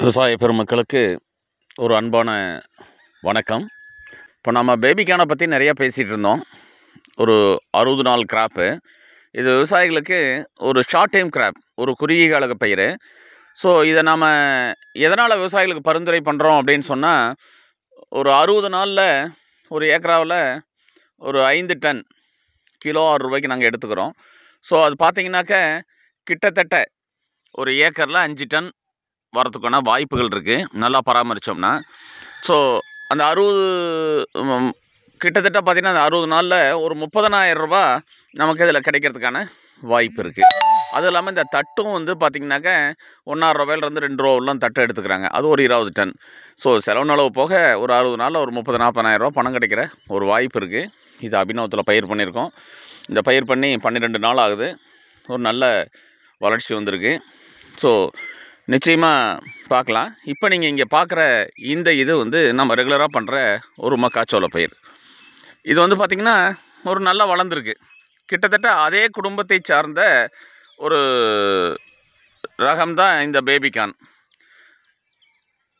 விவசாய பெருமக்களுக்கு ஒரு அன்பான வணக்கம். இப்போ நம்ம பேபிக்கானை பற்றி நிறையா பேசிகிட்டு இருந்தோம். ஒரு அறுபது நாள் கிராப்பு இது விவசாயிகளுக்கு ஒரு ஷார்ட் டைம் கிராப் ஒரு குறுகிய கால பயிர் ஸோ இதை நாம் எதனால் விவசாயிகளுக்கு பரிந்துரை பண்ணுறோம் அப்படின்னு சொன்னால் ஒரு அறுபது நாளில் ஒரு ஏக்கராவில் ஒரு ஐந்து டன் கிலோ ஆறு ரூபாய்க்கு நாங்கள் எடுத்துக்கிறோம். ஸோ அது பார்த்தீங்கன்னாக்க கிட்டத்தட்ட ஒரு ஏக்கரில் அஞ்சு டன் வரத்துக்கான வாய்ப்புகள் இருக்குது நல்லா பராமரித்தோம்னா ஸோ அந்த அறுபது கிட்டத்தட்ட பார்த்திங்கன்னா அந்த அறுபது நாளில் ஒரு முப்பதனாயிரம் ரூபா நமக்கு இதில் கிடைக்கிறதுக்கான வாய்ப்பு இருக்குது அதுவும் இல்லாமல் இந்த தட்டும் வந்து பார்த்திங்கனாக்க ஒன்றாயிரம் ரூபாயிலேருந்து ரெண்டு ரூபா உள்ள எடுத்துக்கிறாங்க. அது ஒரு இருபது டன். ஸோ செலவு நிலவு போக ஒரு அறுபது நாளில் ஒரு முப்பது நாற்பதாயிரம் ரூபா பணம் கிடைக்கிற ஒரு வாய்ப்பு இருக்குது இது அபிநவத்தில் பயிர் பண்ணியிருக்கோம். இந்த பயிர் பண்ணி பன்னிரெண்டு நாள் ஆகுது. ஒரு நல்ல வளர்ச்சி வந்திருக்கு. ஸோ நிச்சயமாக பார்க்கலாம். இப்போ நீங்கள் இங்கே பார்க்குற இந்த இது வந்து நம்ம ரெகுலராக பண்ணுற ஒரு மக்காச்சோள பயிர். இது வந்து பார்த்திங்கன்னா ஒரு நல்லா வளர்ந்துருக்கு. கிட்டத்தட்ட அதே குடும்பத்தை சார்ந்த ஒரு ரகம் தான் இந்த பேபிகான்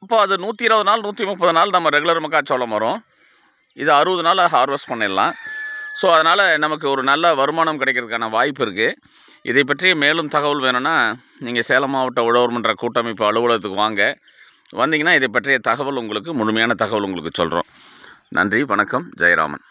இப்போ அது நூற்றி இருபது நாள் நூற்றி முப்பது நாள் நம்ம ரெகுலர் மக்காச்சோளம் வரும் இது அறுபது நாள் ஹார்வெஸ்ட் பண்ணிடலாம். ஸோ அதனால் நமக்கு ஒரு நல்ல வருமானம் கிடைக்கிறதுக்கான வாய்ப்பு இருக்குது இதை பற்றி மேலும் தகவல் வேணும்னா நீங்கள் சேலம் மாவட்ட உழவர் மன்ற கூட்டமைப்பு அலுவலகத்துக்கு வாங்க. வந்தீங்கன்னா இதை பற்றிய தகவல் உங்களுக்கு முழுமையான தகவல் உங்களுக்கு சொல்கிறோம் நன்றி வணக்கம் ஜெயராமன்.